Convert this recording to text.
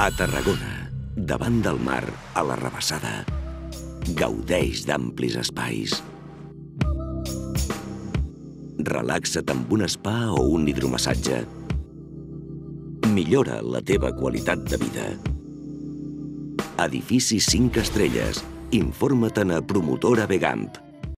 A Tarragona, davant del mar, a la Rebassada, gaudeix d'amplis espais. Relaxa't amb un spa o un hidromassatge. Millora la teva qualitat de vida. Edifici 5 estrelles. Informa-te'n a Promotora Vegamp.